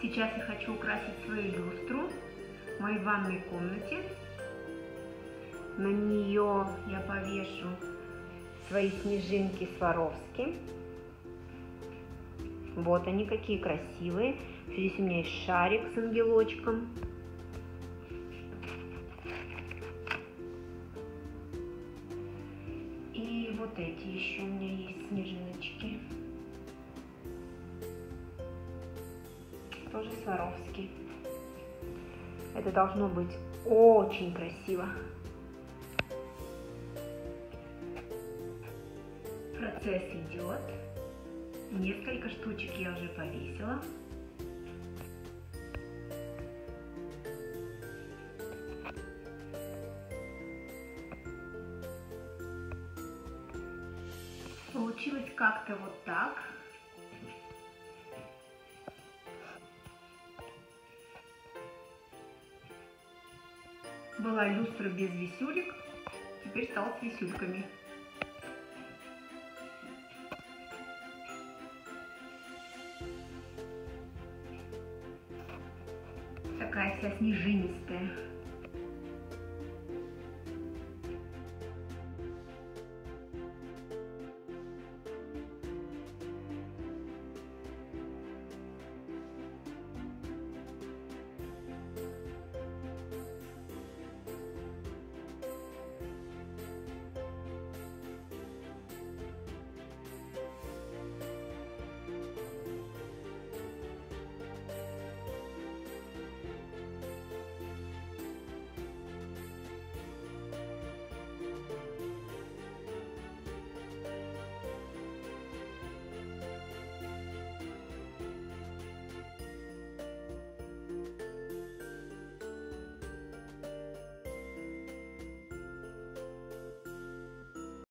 Сейчас я хочу украсить свою люстру в моей ванной комнате. На нее я повешу свои снежинки Сваровски. Вот они какие красивые. Здесь у меня есть шарик с ангелочком. И вот эти еще у меня есть снежиночки. Тоже Сваровский. Это должно быть очень красиво. Процесс идет. Несколько штучек я уже повесила. Получилось как-то вот так. Была люстра без висюлек, теперь стала с висюльками. Такая вся снежинистая.